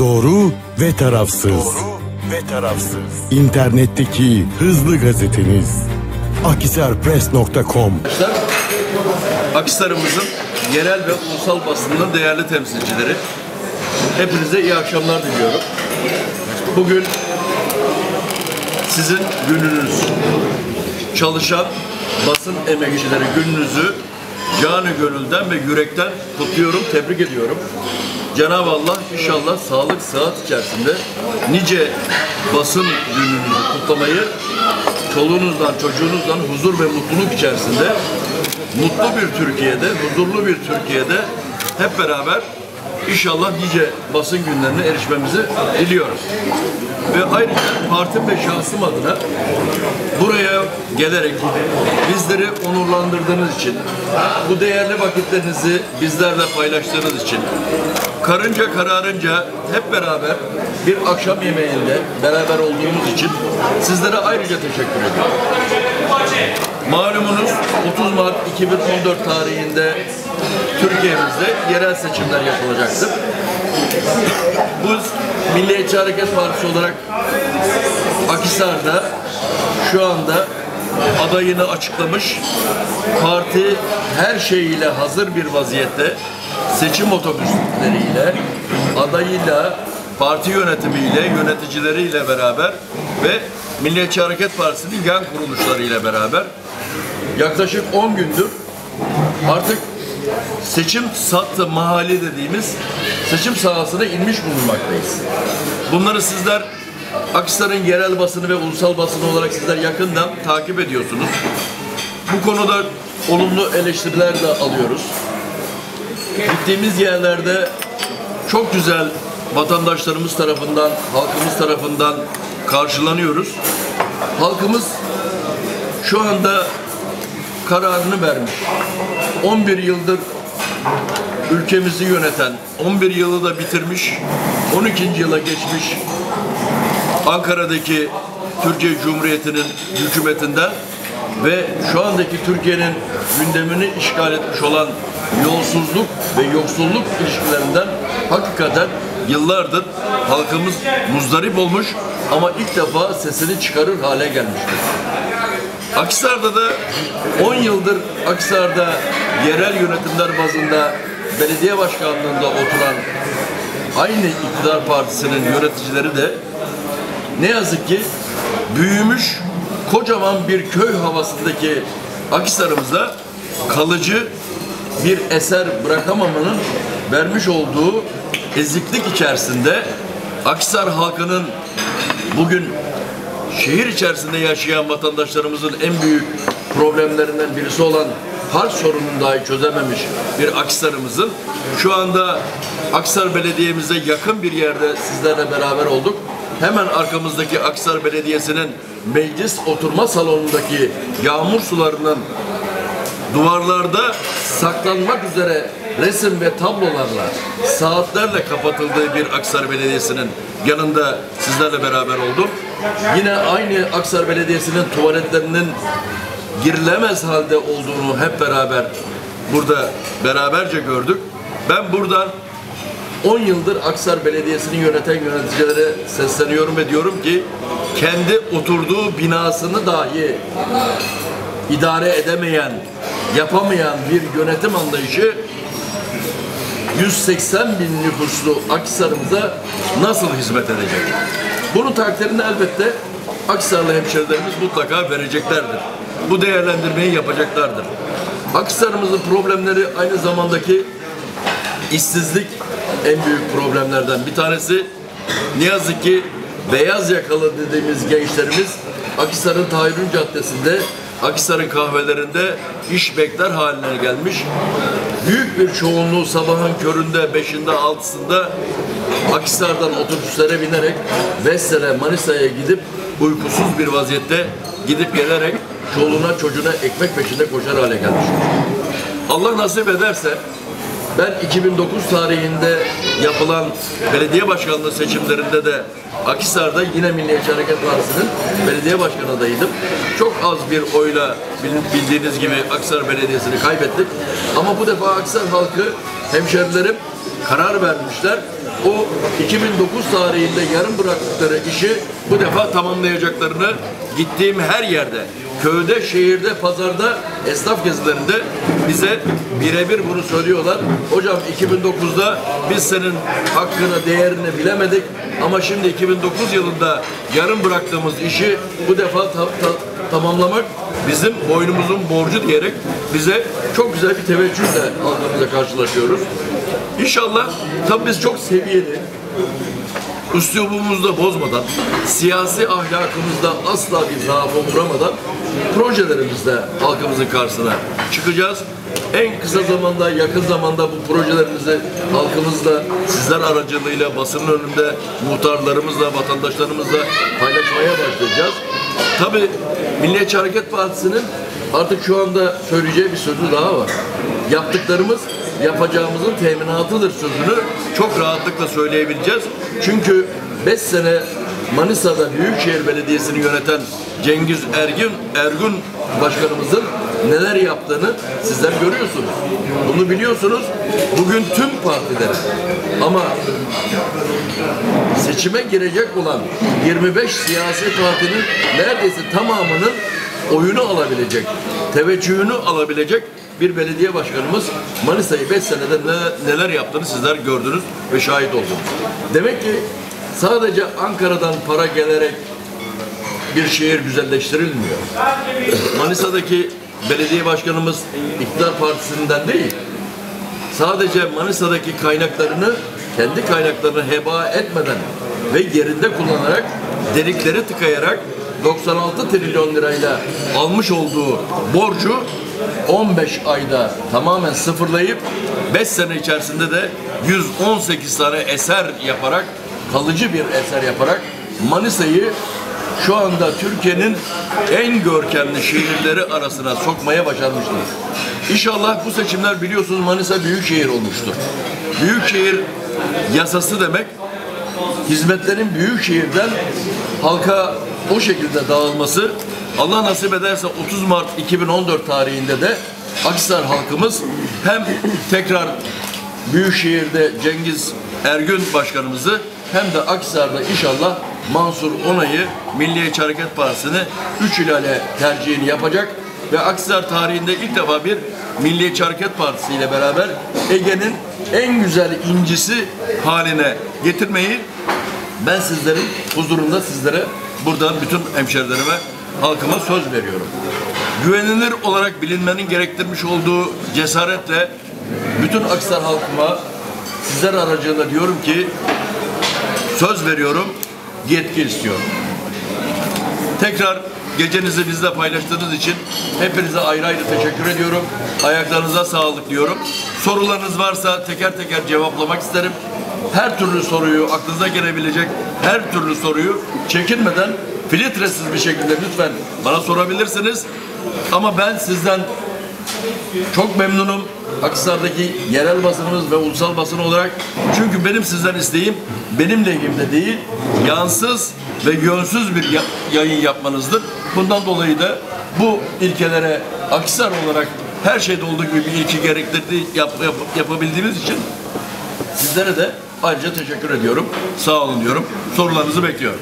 Doğru ve tarafsız. Doğru ve tarafsız. İnternetteki hızlı gazeteniz. akisarpress.com Arkadaşlar, Akisar'ımızın yerel ve ulusal basının değerli temsilcileri. Hepinize iyi akşamlar diliyorum. Bugün sizin gününüz. Çalışan basın emekçileri gününüzü canı gönülden ve yürekten kutluyorum, tebrik ediyorum. Cenab-ı Allah inşallah sağlık, sıhhat içerisinde nice basın gününüzü kutlamayı çoluğunuzdan, çocuğunuzdan huzur ve mutluluk içerisinde mutlu bir Türkiye'de, huzurlu bir Türkiye'de hep beraber inşallah nice basın günlerine erişmemizi diliyorum. Ve ayrıca partim ve şahsım adına buraya gelerek bizleri onurlandırdığınız için, bu değerli vakitlerinizi bizlerle paylaştığınız için, karınca kararınca hep beraber bir akşam yemeğinde beraber olduğumuz için sizlere ayrıca teşekkür ediyorum. Malumunuz 30 Mart 2014 tarihinde Türkiye'mizde yerel seçimler yapılacaktır. Biz Milliyetçi Hareket Partisi olarak Akhisar'da şu anda adayını açıklamış. Parti her şeyiyle hazır bir vaziyette seçim otobüsleriyle, adayıyla, parti yönetimiyle, yöneticileriyle beraber ve Milliyetçi Hareket Partisi'nin yan kuruluşlarıyla beraber yaklaşık 10 gündür artık seçim sattı mahalli dediğimiz seçim sahasına inmiş bulunmaktayız. Bunları sizler Akhisar'ın yerel basını ve ulusal basını olarak sizler yakından takip ediyorsunuz. Bu konuda olumlu eleştiriler de alıyoruz. Gittiğimiz yerlerde çok güzel vatandaşlarımız tarafından, halkımız tarafından karşılanıyoruz. Halkımız şu anda kararını vermiş. 11 yıldır ülkemizi yöneten, 11 yılı da bitirmiş, 12. yıla geçmiş Ankara'daki Türkiye Cumhuriyeti'nin hükümetinden ve şu andaki Türkiye'nin gündemini işgal etmiş olan yolsuzluk ve yoksulluk ilişkilerinden hakikaten yıllardır halkımız muzdarip olmuş ama ilk defa sesini çıkarır hale gelmiştir. Akhisar'da da 10 yıldır Akhisar'da yerel yönetimler bazında belediye başkanlığında oturan aynı iktidar partisinin yöneticileri de ne yazık ki büyümüş kocaman bir köy havasındaki Akhisar'ımıza kalıcı bir eser bırakamamanın vermiş olduğu eziklik içerisinde Akhisar halkının bugün şehir içerisinde yaşayan vatandaşlarımızın en büyük problemlerinden birisi olan harç sorununu dahi çözememiş bir Akhisar'ımızın şu anda Aksar Belediye'mize yakın bir yerde sizlerle beraber olduk. Hemen arkamızdaki Aksar Belediyesi'nin meclis oturma salonundaki yağmur sularının duvarlarda saklanmak üzere resim ve tablolarla saatlerle kapatıldığı bir Aksar Belediyesi'nin yanında sizlerle beraber oldum. Yine aynı Aksar Belediyesi'nin tuvaletlerinin girilemez halde olduğunu hep beraber burada beraberce gördük. Ben buradan 10 yıldır Aksar Belediyesi'ni yöneten yöneticilere sesleniyorum ve diyorum ki kendi oturduğu binasını dahi idare edemeyen, yapamayan bir yönetim anlayışı 180 bin nüfuslu Akhisar'ımıza nasıl hizmet edecek? Bunun takdirini elbette Akhisarlı hemşerilerimiz mutlaka vereceklerdir. Bu değerlendirmeyi yapacaklardır. Akhisar'ımızın problemleri aynı zamandaki işsizlik en büyük problemlerden bir tanesi. Ne yazık ki beyaz yakalı dediğimiz gençlerimiz Akhisar'ın Tahirün Caddesi'nde Akhisar'ın kahvelerinde iş bekler haline gelmiş. Büyük bir çoğunluğu sabahın köründe, beşinde, altısında Akhisar'dan otobüslere binerek Vessel'e, Manisa'ya gidip uykusuz bir vaziyette gidip gelerek çoluğuna çocuğuna ekmek peşinde koşar hale gelmiş. Allah nasip ederse ben 2009 tarihinde yapılan belediye başkanlığı seçimlerinde de Akhisar'da yine Milliyetçi Hareket Partisi'nin belediye başkanı adayıydım. Çok az bir oyla bildiğiniz gibi Akhisar Belediyesi'ni kaybettik. Ama bu defa Akhisar halkı hemşerilerim karar vermişler. O 2009 tarihinde yarım bıraktıkları işi bu defa tamamlayacaklarını gittiğim her yerde, köyde, şehirde, pazarda, esnaf gezilerinde bize birebir bunu söylüyorlar. Hocam 2009'da biz senin hakkını, değerini bilemedik ama şimdi 2009 yılında yarım bıraktığımız işi bu defa ta- ta- tamamlamak bizim boynumuzun borcu diyerek bize çok güzel bir teveccühle halkımıza karşılaşıyoruz. İnşallah tabii biz çok seviyeli, üslubumuzu da bozmadan, siyasi ahlakımızda asla bir zaafa uğramadan projelerimizle halkımızın karşısına çıkacağız. En kısa zamanda, yakın zamanda bu projelerimizi halkımızla, sizler aracılığıyla, basının önünde muhtarlarımızla, vatandaşlarımızla paylaşmaya başlayacağız. Tabii Milliyetçi Hareket Partisi'nin artık şu anda söyleyeceği bir sözü daha var. Yaptıklarımız yapacağımızın teminatıdır sözünü çok rahatlıkla söyleyebileceğiz. Çünkü 5 sene Manisa'da Büyükşehir Belediyesi'ni yöneten Cengiz Ergün Ergün başkanımızın neler yaptığını sizler görüyorsunuz. Bunu biliyorsunuz. Bugün tüm partiler ama seçime girecek olan 25 siyasi partinin neredeyse tamamının oyunu alabilecek, teveccühünü alabilecek bir belediye başkanımız Manisa'yı 5 senede ne- neler yaptığını sizler gördünüz ve şahit oldunuz. Demek ki sadece Ankara'dan para gelerek bir şehir güzelleştirilmiyor. Manisa'daki belediye başkanımız iktidar partisinden değil, sadece Manisa'daki kaynaklarını kendi kaynaklarını heba etmeden ve yerinde kullanarak delikleri tıkayarak 96 trilyon lirayla almış olduğu borcu 15 ayda tamamen sıfırlayıp 5 sene içerisinde de 118 tane eser yaparak kalıcı bir eser yaparak Manisa'yı şu anda Türkiye'nin en görkemli şehirleri arasına sokmaya başarmıştır. İnşallah bu seçimler biliyorsunuz Manisa Büyükşehir olmuştur. Büyükşehir yasası demek hizmetlerin büyük şehirden halka o şekilde dağılması Allah nasip ederse 30 Mart 2014 tarihinde de Akhisar halkımız hem tekrar Büyükşehir'de Cengiz Ergün başkanımızı hem de Akhisar'da inşallah Mansur Onay'ı Milliyetçi Hareket Partisi'ni 3 ilale tercihini yapacak ve Akhisar tarihinde ilk defa bir Milliyetçi Hareket Partisi ile beraber Ege'nin en güzel incisi haline getirmeyi ben sizlerin huzurunda sizlere buradan bütün hemşerilerime, halkıma söz veriyorum. Güvenilir olarak bilinmenin gerektirmiş olduğu cesaretle bütün Aksar halkıma sizler aracılığıyla diyorum ki söz veriyorum, yetki istiyorum. Tekrar gecenizi bizle paylaştığınız için hepinize ayrı ayrı teşekkür ediyorum. Ayaklarınıza sağlık diyorum. Sorularınız varsa teker teker cevaplamak isterim. Her türlü soruyu, aklınıza gelebilecek her türlü soruyu çekinmeden filtresiz bir şekilde lütfen bana sorabilirsiniz. Ama ben sizden çok memnunum. Akhisar'daki yerel basınımız ve ulusal basın olarak. Çünkü benim sizden isteğim benim lehimde değil, yansız ve yönsüz bir ya- yayın yapmanızdır. Bundan dolayı da bu ilkelere Akhisar olarak her şeyde olduğu gibi bir ilki gerektirdiği yap, yap- yapabildiğimiz için sizlere de ayrıca teşekkür ediyorum. Sağ olun diyorum. Sorularınızı bekliyorum.